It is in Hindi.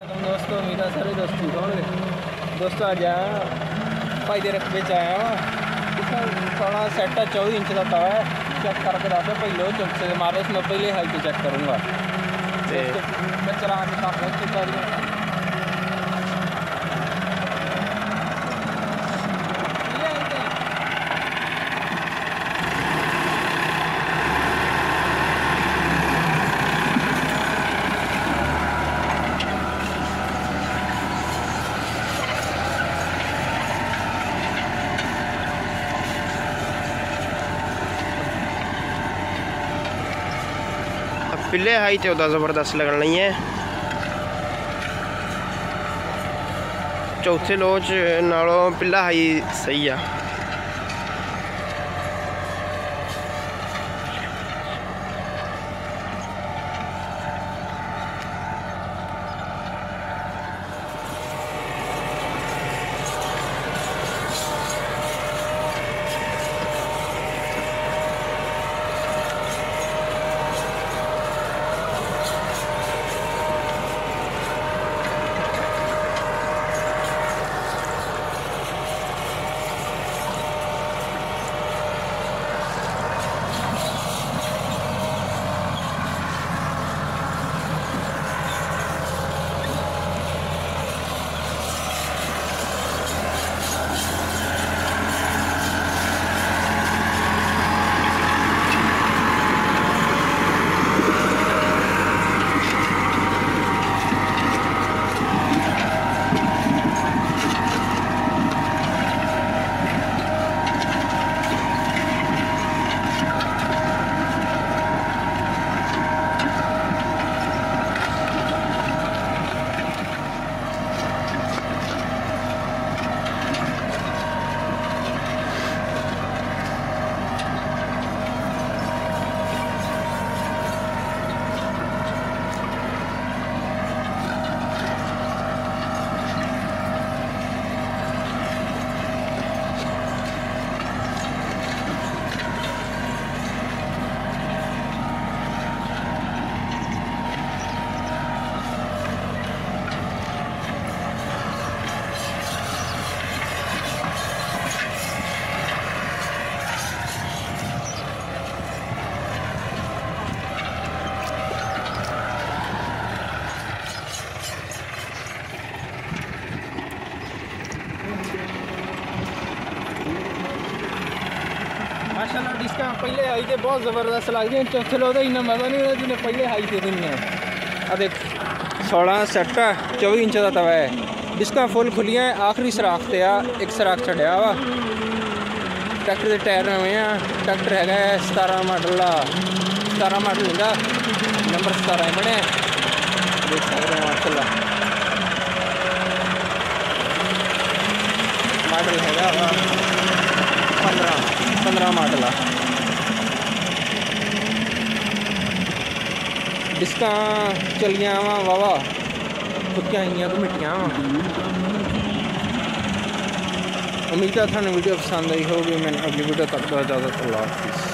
दोस्तों मेरा सारे दोस्ती कौन दोस्तों आज भाई दे रखे बेच आया इसका थोड़ा सैट है चौदह इंच का तवा है। चेक करके दस भाई लो चमचे मारो इसमें पहले हल्की चेक करूँगा। मैं चला के कर चुका हूँ पिल्ले हाई चौदह ज़बरदस्त लगन लगी है चौथे लोच नालों पिल्ला हाई माशाल्लाह डिस्का पहले हाई ते बहुत ज़बरदस्त लग है चौथे लोग इन्ना मज़ा नहीं जिन्हें पहले हाई ते देनी है आ देख, सोलह सैट है, चौबी इंच का तवा है। डिस्का फुल खुलियाँ है, आखिरी सराख ते आ, एक सराख छड़िया वा। ट्रैक्टर के टायर नवे आ ट्रैक्टर है सतारह मॉडल का सतारह मॉडल होंगे नंबर सतारह बने देख सकते हैं माशाल्लाह। मॉडल हैगा पंद्रह पंद्रह मॉडल डिस्क चलिया वा वावा कुत्तियाँ तो मिट्टिया वा। उम्मीद है थानू वीडियो पसंद आई होगी मैंने अगली वीडियो तक बहुत ज़्यादा अल्लाह हाफिज़।